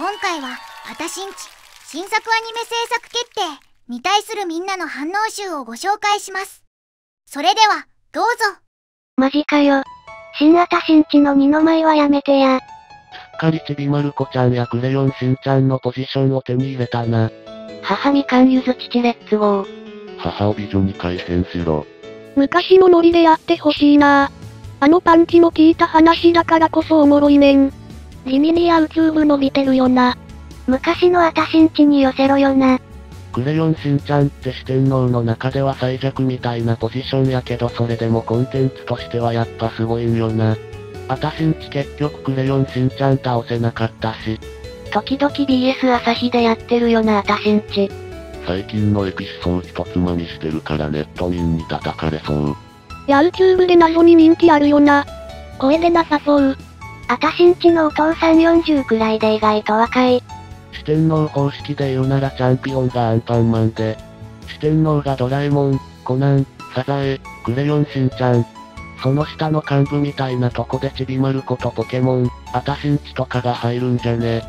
今回は、あたしんち、新作アニメ制作決定に対するみんなの反応集をご紹介します。それでは、どうぞ。マジかよ。新あたしんちの二の舞はやめてや。すっかりちびまる子ちゃんやクレヨンしんちゃんのポジションを手に入れたな。母みかんゆず父レッツゴー。母を美女に改変しろ。昔のノリでやってほしいなあのパンチも聞いた話だからこそおもろいねん。地味に YouTube 伸びてるよな。昔のあたしんちに寄せろよな。クレヨンしんちゃんって四天王の中では最弱みたいなポジションやけどそれでもコンテンツとしてはやっぱすごいんよな。あたしんち結局クレヨンしんちゃん倒せなかったし。時々 BS 朝日でやってるよなあたしんち。最近のエピソードつまみしてるからネット民に叩かれそう。YouTube で謎に人気あるよな。声でなさそう。あたしんちのお父さん40くらいで意外と若い。四天王方式で言うならチャンピオンがアンパンマンで、四天王がドラえもん、コナン、サザエ、クレヨンしんちゃん。その下の幹部みたいなとこでちびまる子とポケモン、あたしんちとかが入るんじゃね。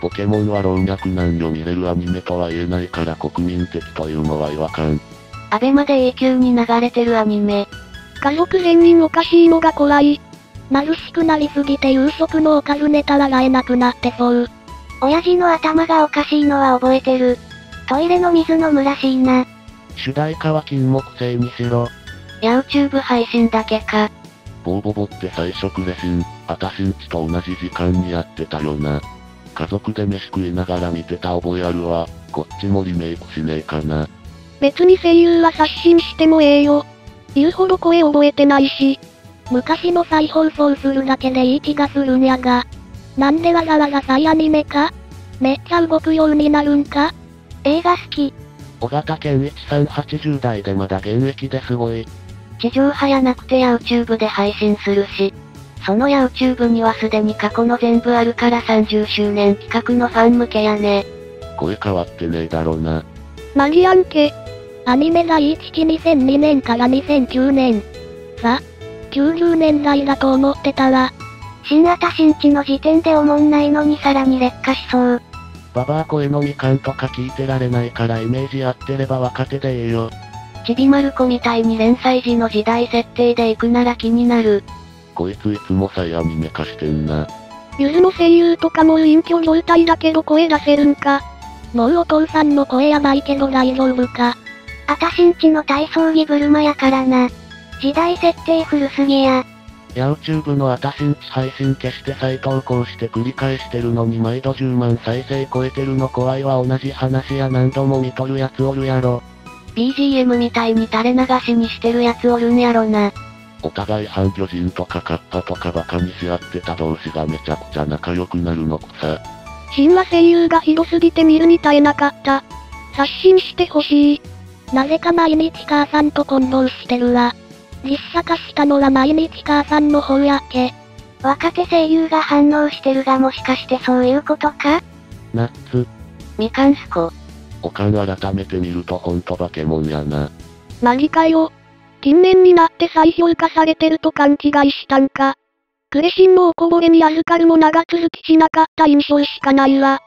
ポケモンは老若男女見れるアニメとは言えないから国民的というのは違和感。アベマで永久に流れてるアニメ。家族全員おかしいのが怖い。貧しくなりすぎて夕食のおかずネタららえなくなってそう。親父の頭がおかしいのは覚えてる。トイレの水飲むらしいな。主題歌は金木犀にしろ。YouTube 配信だけか。ボーボボって最初クレシン、あたしんちと同じ時間にやってたよな。家族で飯食いながら見てた覚えあるわ。こっちもリメイクしねえかな。別に声優は刷新してもええよ。言うほど声覚えてないし。昔の再放送するだけでいい気がするんやが。なんでわざわざ再アニメか？めっちゃ動くようになるんか？映画好き。小型健一さん80代でまだ現役ですごい。地上波やなくて YouTube で配信するし。その YouTube にはすでに過去の全部あるから30周年企画のファン向けやね。声変わってねえだろな。マギアンケ。アニメ第1期2002年から2009年。さ、90年代だと思ってたら。新型新地の時点でおもんないのにさらに劣化しそう。ババア声のみかんとか聞いてられないからイメージ合ってれば若手でええよ。ちびまる子みたいに連載時の時代設定で行くなら気になる。こいついつも再アニメ化してんな。ゆずの声優とかも隠居状態だけど声出せるんか。もうお父さんの声やばいけど大丈夫か。あたしんちの体操着ブルマやからな。時代設定古すぎや。YouTube のあたしんち配信消して再投稿して繰り返してるのに毎度10万再生超えてるの怖いは同じ話や何度も見とるやつおるやろ。BGM みたいに垂れ流しにしてるやつおるんやろな。お互い半魚人とかカッパとかバカにし合ってた同士がめちゃくちゃ仲良くなるのくさ。神話声優がひどすぎて見るに耐えなかった。刷新してほしい。なぜか毎日母さんと混同してるわ。実写化したのは毎日母さんの方やっけ。若手声優が反応してるがもしかしてそういうことか？ナッツ。みかんすこ。おかん改めて見るとほんと化け物やな。マジかよ。近年になって再評価されてると勘違いしたんか。クレシンもおこぼれに預かるも長続きしなかった印象しかないわ。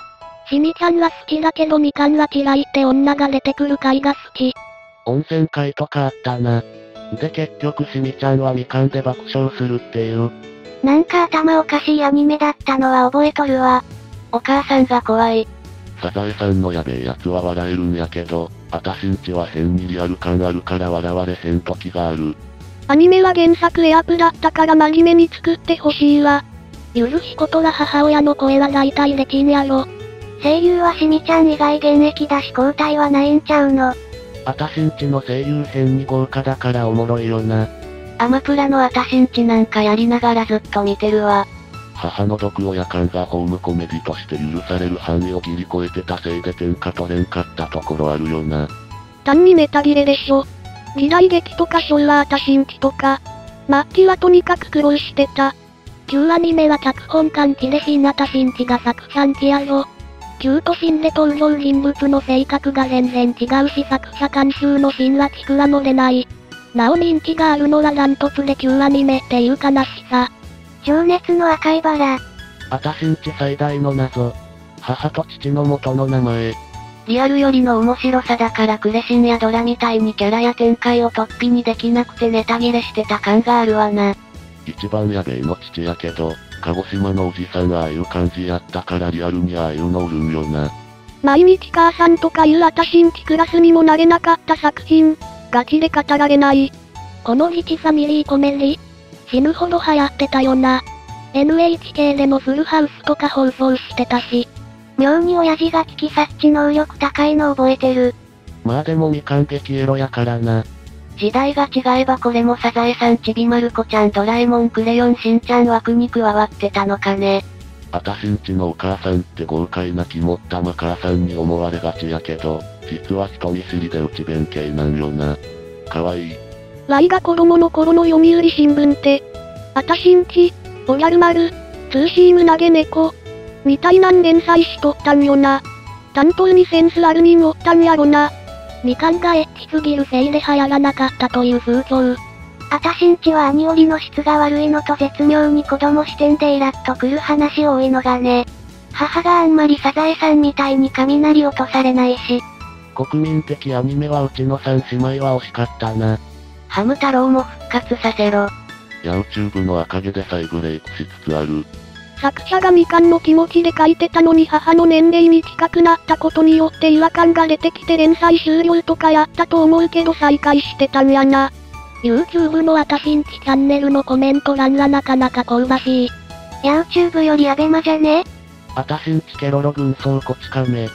しみちゃんは好きだけどみかんは嫌いって女が出てくる回が好き。温泉会とかあったな。で結局しみちゃんはみかんで爆笑するっていう。なんか頭おかしいアニメだったのは覚えとるわ。お母さんが怖い。サザエさんのやべえやつは笑えるんやけど、あたしんちは変にリアル感あるから笑われへん時がある。アニメは原作エアプだったから真面目に作ってほしいわ。ゆずひことは母親の声は大体できんやろ。声優はしみちゃん以外現役だし交代はないんちゃうの。あたしんちの声優編に豪華だからおもろいよな。アマプラのあたしんちなんかやりながらずっと見てるわ。母の毒親感がホームコメディとして許される範囲を切り越えてたせいで天下取れんかったところあるよな。単にネタ切れでしょ。時代劇とか昭和あたしんちとか。マッキはとにかく苦労してた。旧アニメは脚本感知で新あたしんちが作者んちやろ。旧都心で登場人物の性格が全然違うし作者監修の新はちくわも出ない。なお人気があるのはダントツで旧アニメっていう悲しさ。情熱の赤いバラ。あたしんち最大の謎。母と父の元の名前。リアルよりの面白さだからクレシンやドラみたいにキャラや展開を突飛にできなくてネタ切れしてた感があるわな。一番やべえの父やけど、鹿児島のおじさんがああいう感じやったからリアルにああいうのおるんよな。毎日母さんとかいうあたしんちクラスにもなれなかった作品、ガチで語られない。このリチファミリーコメディ、死ぬほど流行ってたよな。NHK でもフルハウスとか放送してたし。妙に親父が聞き察知能力高いの覚えてる。まあでも未完璧エロやからな。時代が違えばこれもサザエさんちびまる子ちゃんドラえもんクレヨンしんちゃん枠に加わってたのかね。あたしんちのお母さんって豪快な肝っ玉母さんに思われがちやけど、実は人見知りで内弁慶なんよな。かわいい。ワイが子供の頃の読売新聞って、あたしんち、おぎゃる丸、ツーシーム投げ猫、みたいなん連載しとったんよな。担当にセンスある人おったんやろな。みかんがエッチすぎるせいで流行らなかったという風潮。あたしんちは兄折の質が悪いのと絶妙に子供視点でイラッとくる話多いのがね。母があんまりサザエさんみたいに雷落とされないし、国民的アニメはうちの三姉妹は惜しかったな。ハム太郎も復活させろ。ヤウチューブの赤毛で再ブレイクしつつある。作者がみかんの気持ちで書いてたのに母の年齢に近くなったことによって違和感が出てきて連載終了とかやったと思うけど再開してたんやな。YouTube のあたしんちチャンネルのコメント欄がなかなか香ばしい。ヤウチューブよりアベマじゃね？あたしんちケロロ軍曹こち亀。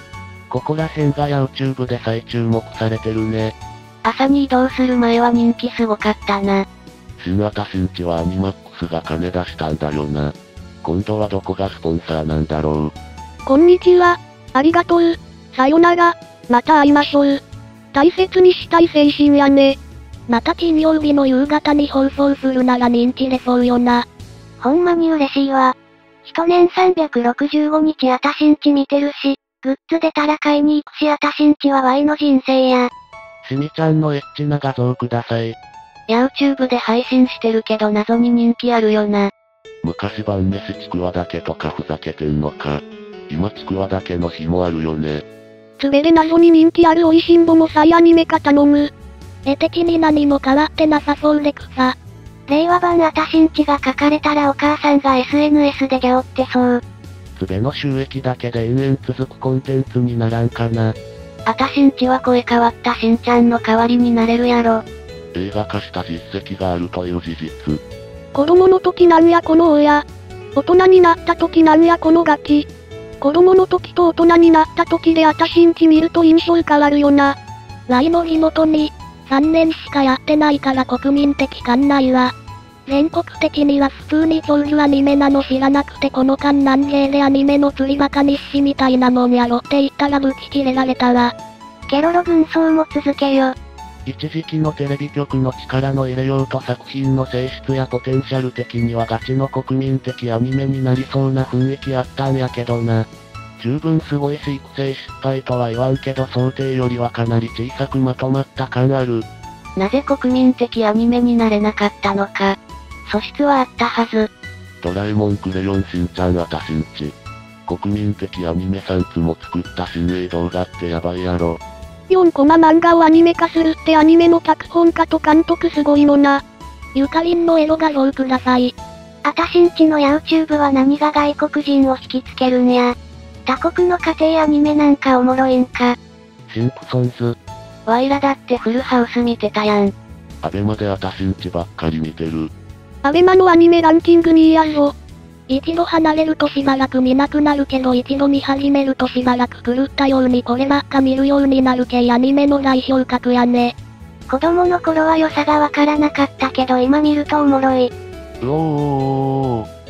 ここら辺がヤウチューブで再注目されてるね。朝に移動する前は人気すごかったな。新あたしんちはアニマックスが金出したんだよな。今度はどこがスポンサーなんだろう？こんにちは。ありがとう。さよなら。また会いましょう。大切にしたい精神やね。また金曜日の夕方に放送するなら認知れそうよな。ほんまに嬉しいわ。一年365日あたしんち見てるし、グッズ出たら買いに行くしあたしんちは Y の人生や。しみちゃんのエッチな画像ください。ヤウチューブで配信してるけど謎に人気あるよな。昔晩飯ちくわだけとかふざけてんのか。今ちくわだけの日もあるよね。つべで謎に人気あるおいしんぼも再アニメ化頼む。絵的に何も変わってなさそうで草。令和版あたしんちが書かれたらお母さんが SNS でギャオってそう。つべの収益だけで延々続くコンテンツにならんかな。あたしんちは声変わったしんちゃんの代わりになれるやろ。映画化した実績があるという事実。子供の時なんやこの親。大人になった時なんやこのガキ。子供の時と大人になった時であたしんち見ると印象変わるよな。来の地元に、3年しかやってないから国民的感ないわ。全国的には普通に長寿アニメなの知らなくてこの間南芸でアニメの釣りバカ日誌みたいなもんやろって言ったらぶち切れられたわ。ケロロ軍曹も続けよ。一時期のテレビ局の力の入れようと作品の性質やポテンシャル的にはガチの国民的アニメになりそうな雰囲気あったんやけどな。十分すごいし育成失敗とは言わんけど想定よりはかなり小さくまとまった感ある。なぜ国民的アニメになれなかったのか。素質はあったはず。ドラえもんクレヨンしんちゃんあたしんち。国民的アニメ3つも作った新鋭動画ってやばいやろ。4コマ漫画をアニメ化するってアニメの脚本家と監督すごいのな。ゆかりんのエロ画像ください。あたしんちのヤウチューブは何が外国人を引きつけるんや。他国の家庭アニメなんかおもろいんか。シンプソンズ、ワイらだってフルハウス見てたやん。アベマであたしんちばっかり見てる。アベマのアニメランキング2位やぞ。一度離れるとしばらく見なくなるけど一度見始めるとしばらく狂ったようにこればっか見るようになる系アニメの代表格やね。子供の頃は良さがわからなかったけど今見るとおもろい。うおー